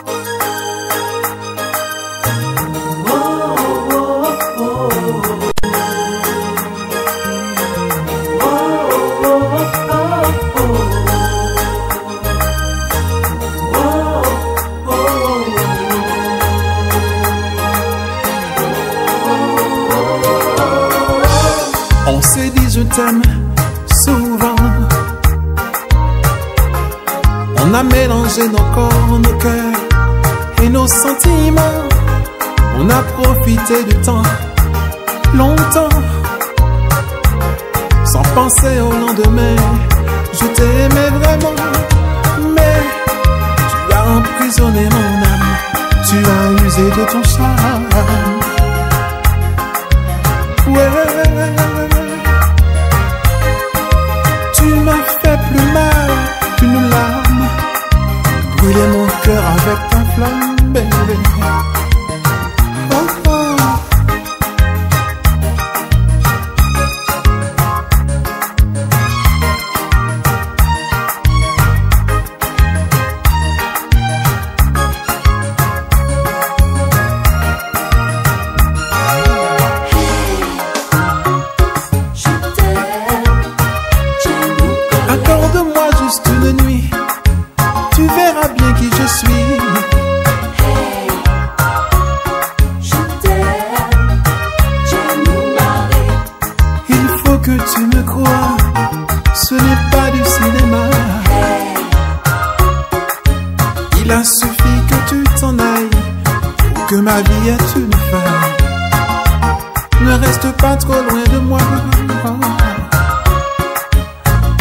On s'est dit je t'aime souvent. On a mélangé nos corps, nos cœurs nos sentiments. On a profité du temps longtemps sans penser au lendemain. Je t'aimais vraiment, mais tu as emprisonné mon âme. Tu as usé de ton charme. baby. Que tu me crois. Ce n'est pas du cinéma. Il a suffi que tu t'en ailles que ma vie ait une fin. Ne reste pas trop loin de moi.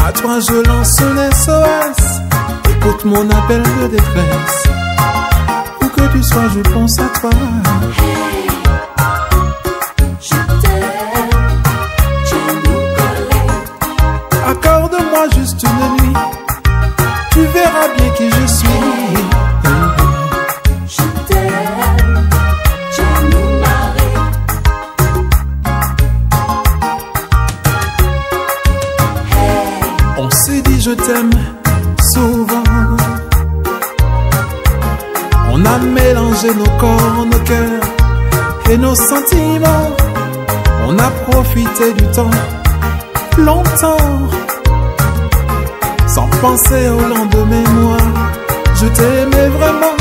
À toi je lance un SOS. Écoute mon appel de détresse. Où que tu sois, je pense à toi. Je t'aime souvent. On a mélangé nos corps, nos cœurs et nos sentiments. On a profité du temps longtemps sans penser au lendemain. Moi, je t'aimais vraiment.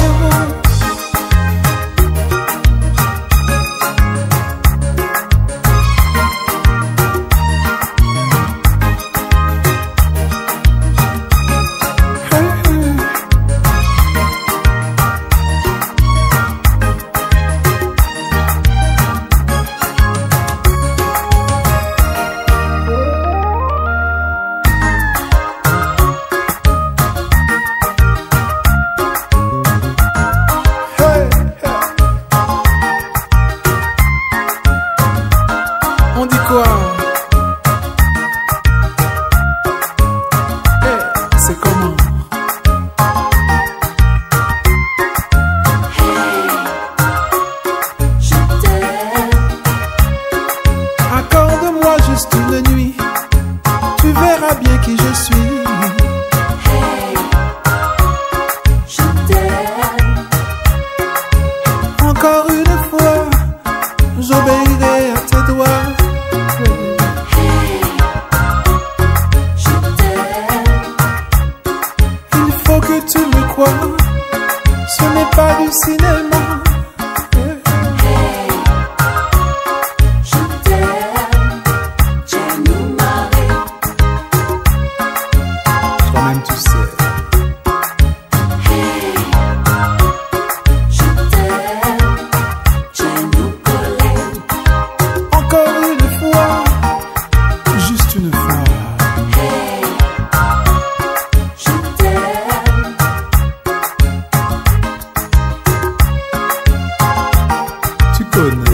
Il faut que tu me crois, ce n'est pas du cinéma. öne.